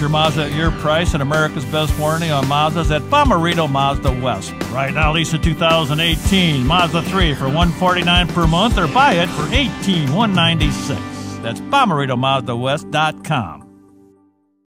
Your Mazda at your price and America's best warranty on Mazdas at Bommarito Mazda West. Right now, lease a 2018 Mazda 3 for $149 per month or buy it for 18196 That's BommaritoMazdaWest.com.